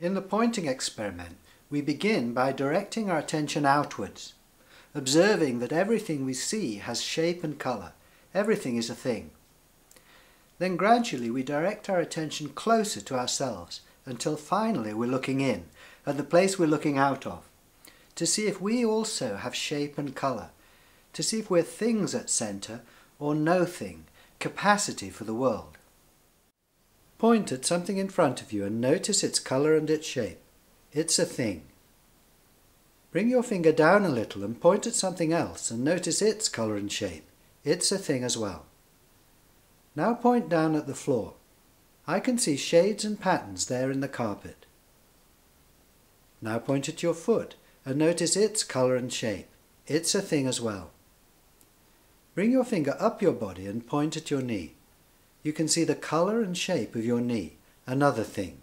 In the pointing experiment, we begin by directing our attention outwards, observing that everything we see has shape and colour. Everything is a thing. Then gradually we direct our attention closer to ourselves until finally we're looking in, at the place we're looking out of, to see if we also have shape and colour, to see if we're things at centre or no thing, capacity for the world. Point at something in front of you and notice its colour and its shape. It's a thing. Bring your finger down a little and point at something else and notice its colour and shape. It's a thing as well. Now point down at the floor. I can see shades and patterns there in the carpet. Now point at your foot and notice its colour and shape. It's a thing as well. Bring your finger up your body and point at your knee. You can see the colour and shape of your knee, another thing.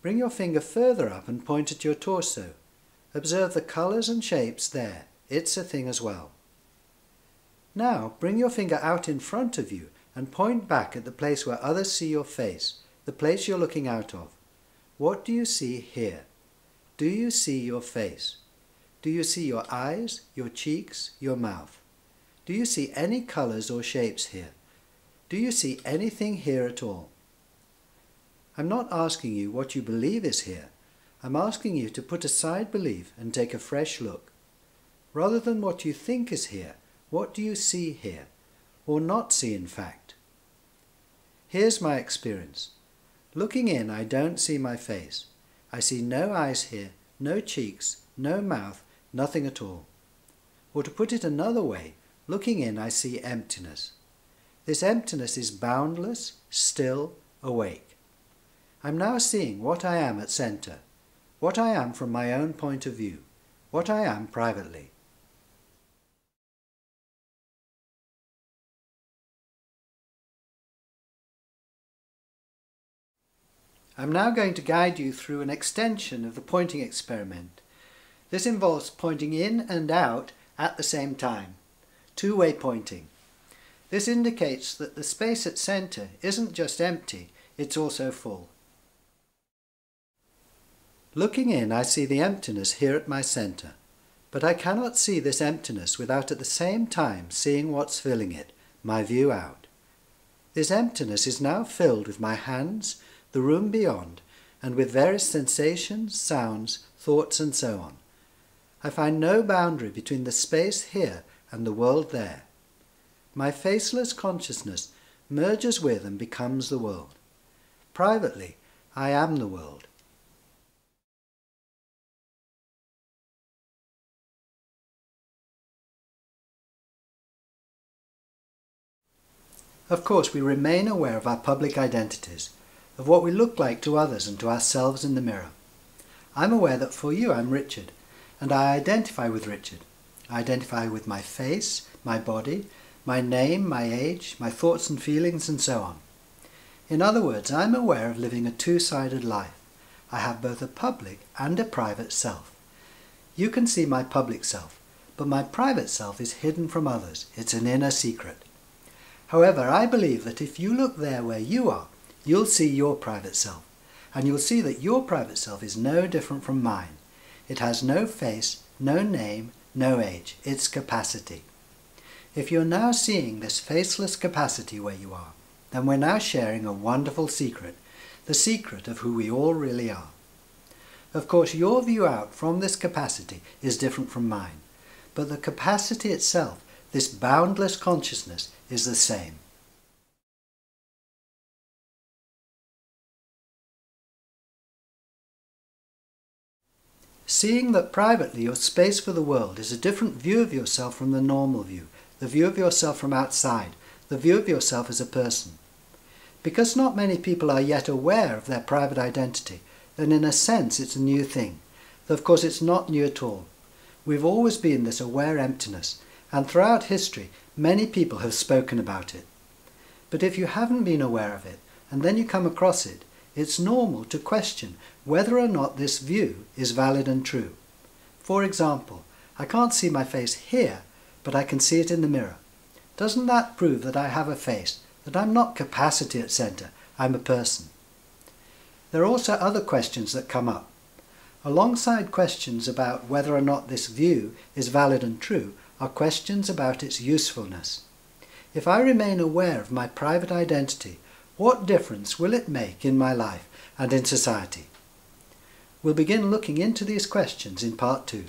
Bring your finger further up and point at your torso. Observe the colours and shapes there. It's a thing as well. Now bring your finger out in front of you and point back at the place where others see your face, the place you're looking out of. What do you see here? Do you see your face? Do you see your eyes, your cheeks, your mouth? Do you see any colours or shapes here? Do you see anything here at all? I'm not asking you what you believe is here. I'm asking you to put aside belief and take a fresh look. Rather than what you think is here, what do you see here? Or not see, in fact? Here's my experience. Looking in, I don't see my face. I see no eyes here, no cheeks, no mouth, nothing at all. Or to put it another way, Looking in, I see emptiness. This emptiness is boundless, still, awake. I'm now seeing what I am at centre, what I am from my own point of view, what I am privately. I'm now going to guide you through an extension of the pointing experiment. This involves pointing in and out at the same time two-way pointing. This indicates that the space at centre isn't just empty, it's also full. Looking in, I see the emptiness here at my centre, but I cannot see this emptiness without at the same time seeing what's filling it, my view out. This emptiness is now filled with my hands, the room beyond, and with various sensations, sounds, thoughts, and so on. I find no boundary between the space here and the world there. My faceless consciousness merges with and becomes the world. Privately, I am the world. Of course, we remain aware of our public identities, of what we look like to others and to ourselves in the mirror. I'm aware that for you I'm Richard, and I identify with Richard. I identify with my face, my body, my name, my age, my thoughts and feelings, and so on. In other words, I'm aware of living a two-sided life. I have both a public and a private self. You can see my public self, but my private self is hidden from others. It's an inner secret. However, I believe that if you look there where you are, you'll see your private self, and you'll see that your private self is no different from mine. It has no face, no name, no age, its capacity. If you're now seeing this faceless capacity where you are, then we're now sharing a wonderful secret, the secret of who we all really are. Of course, your view out from this capacity is different from mine, but the capacity itself, this boundless consciousness, is the same. Seeing that privately your space for the world is a different view of yourself from the normal view, the view of yourself from outside, the view of yourself as a person. Because not many people are yet aware of their private identity, then in a sense it's a new thing, though of course it's not new at all. We've always been this aware emptiness, and throughout history many people have spoken about it. But if you haven't been aware of it, and then you come across it, it's normal to question whether or not this view is valid and true. For example, I can't see my face here, but I can see it in the mirror. Doesn't that prove that I have a face, that I'm not capacity at centre, I'm a person? There are also other questions that come up. Alongside questions about whether or not this view is valid and true are questions about its usefulness. If I remain aware of my private identity, what difference will it make in my life and in society? We'll begin looking into these questions in part two.